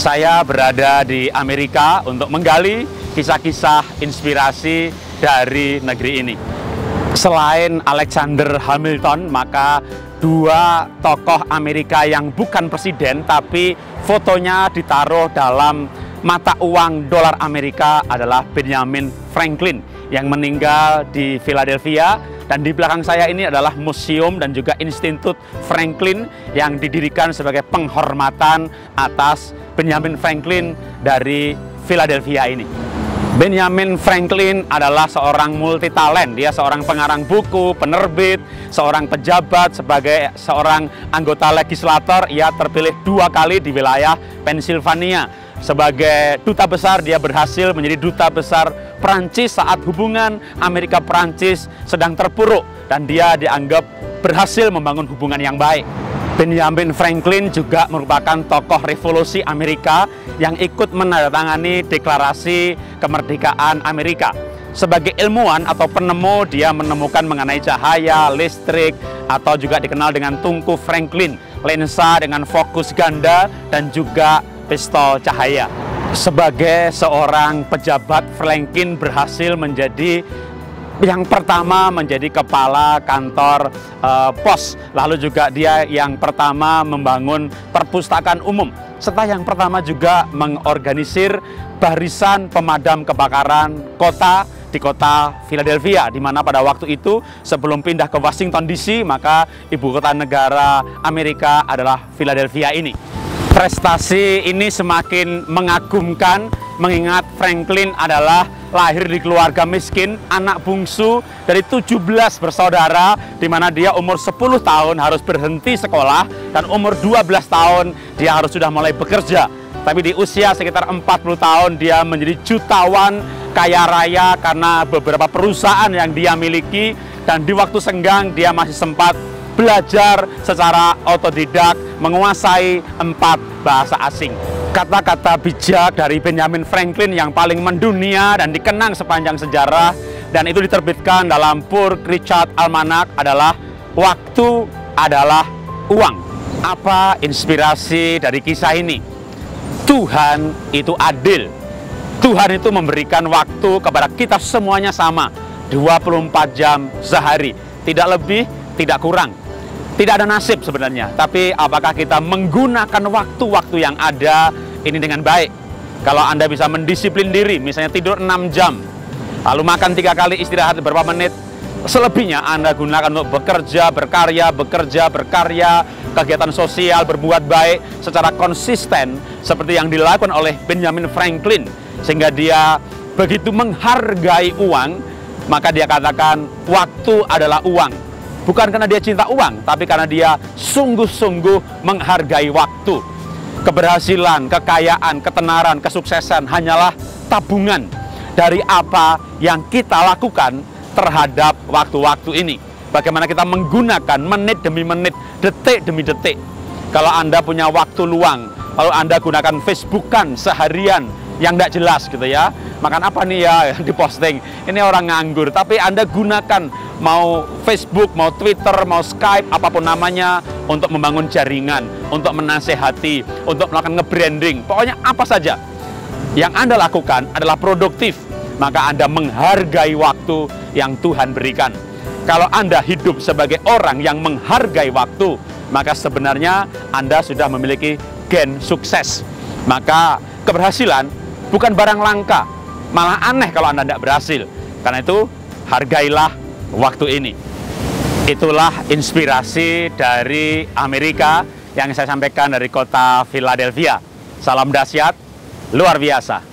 Saya berada di Amerika untuk menggali kisah-kisah inspirasi dari negeri ini. Selain Alexander Hamilton, maka dua tokoh Amerika yang bukan presiden tapi fotonya ditaruh dalam mata uang dolar Amerika adalah Benjamin Franklin yang meninggal di Philadelphia dan di belakang saya ini adalah museum dan juga Institut Franklin yang didirikan sebagai penghormatan atas Benjamin Franklin dari Philadelphia ini. Benjamin Franklin adalah seorang multitalent. Dia seorang pengarang buku, penerbit, seorang pejabat, sebagai seorang anggota legislator. Ia terpilih dua kali di wilayah Pennsylvania. Sebagai duta besar, dia berhasil menjadi duta besar Prancis saat hubungan Amerika-Prancis sedang terpuruk. Dan dia dianggap berhasil membangun hubungan yang baik. Benjamin Franklin juga merupakan tokoh revolusi Amerika yang ikut menandatangani deklarasi kemerdekaan Amerika. Sebagai ilmuwan atau penemu, dia menemukan mengenai cahaya, listrik, atau juga dikenal dengan tungku Franklin, lensa dengan fokus ganda, dan juga pistol cahaya. Sebagai seorang pejabat, Franklin berhasil menjadi yang pertama menjadi kepala kantor uh, pos, lalu juga dia yang pertama membangun perpustakaan umum, serta yang pertama juga mengorganisir barisan pemadam kebakaran kota di kota Philadelphia, di mana pada waktu itu sebelum pindah ke Washington DC, maka ibu kota negara Amerika adalah Philadelphia ini. Prestasi ini semakin mengagumkan mengingat Franklin adalah lahir di keluarga miskin, anak bungsu dari 17 bersaudara, di mana dia umur 10 tahun harus berhenti sekolah, dan umur 12 tahun dia harus sudah mulai bekerja. Tapi di usia sekitar 40 tahun dia menjadi jutawan kaya raya karena beberapa perusahaan yang dia miliki, dan di waktu senggang dia masih sempat belajar secara otodidak menguasai empat bahasa asing kata-kata bijak dari Benjamin Franklin yang paling mendunia dan dikenang sepanjang sejarah dan itu diterbitkan dalam Pur Richard Almanac adalah waktu adalah uang. Apa inspirasi dari kisah ini? Tuhan itu adil. Tuhan itu memberikan waktu kepada kita semuanya sama, 24 jam sehari, tidak lebih, tidak kurang. Tidak ada nasib sebenarnya, tapi apakah kita menggunakan waktu-waktu yang ada ini dengan baik? Kalau Anda bisa mendisiplin diri, misalnya tidur 6 jam, lalu makan tiga kali, istirahat beberapa menit, selebihnya Anda gunakan untuk bekerja, berkarya, bekerja, berkarya, kegiatan sosial, berbuat baik secara konsisten seperti yang dilakukan oleh Benjamin Franklin sehingga dia begitu menghargai uang maka dia katakan waktu adalah uang Bukan karena dia cinta uang, tapi karena dia sungguh-sungguh menghargai waktu. Keberhasilan, kekayaan, ketenaran, kesuksesan hanyalah tabungan dari apa yang kita lakukan terhadap waktu-waktu ini. Bagaimana kita menggunakan menit demi menit, detik demi detik. Kalau Anda punya waktu luang, lalu Anda gunakan Facebookan seharian yang tidak jelas gitu ya. Makan apa nih ya diposting? Ini orang nganggur, tapi Anda gunakan mau Facebook, mau Twitter, mau Skype, apa pun namanya, untuk membangun jaringan, untuk menasehati, untuk melakukan nge-branding, pokoknya apa saja. Yang Anda lakukan adalah produktif, maka Anda menghargai waktu yang Tuhan berikan. Kalau Anda hidup sebagai orang yang menghargai waktu, maka sebenarnya Anda sudah memiliki gen sukses. Maka keberhasilan bukan barang langka, malah aneh kalau Anda tidak berhasil. Karena itu, hargailah waktu ini. Itulah inspirasi dari Amerika yang saya sampaikan dari kota Philadelphia. Salam dahsyat, luar biasa.